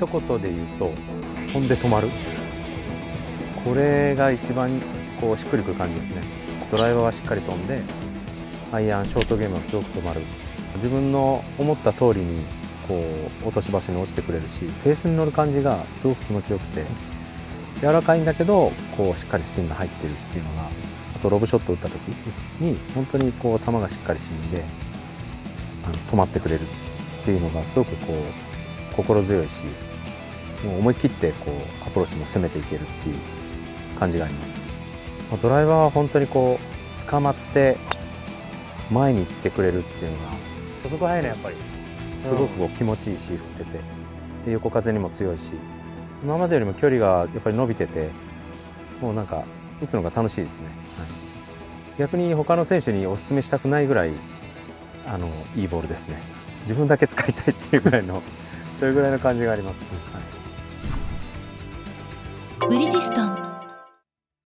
一言で言うと飛んで止まる。これが一番こうしっくりくる感じですね。ドライバーはしっかり飛んでアイアンショートゲームはすごく止まる。自分の思った通りにこう落とし場所に落ちてくれるしフェースに乗る感じがすごく気持ちよくて柔らかいんだけどこうしっかりスピンが入ってるっていうのがあとロブショット打った時に本当にこう球がしっかり死んであの止まってくれるっていうのがすごくこう心強いしもう思い切ってこうアプローチも攻めていけるっていう感じがあります、ドライバーは本当にこう捕まって前に行ってくれるっていうのが初速速いねやっぱりすごくこう気持ちいいし振っててで横風にも強いし今までよりも距離がやっぱり伸びててもうなんか打つのが楽しいですね、はい、逆に他の選手にお勧めしたくないぐらいあのいいボールですね。自分だけ使いたいっていうぐらいの それぐらいの感じがあります、はい、ブリヂストン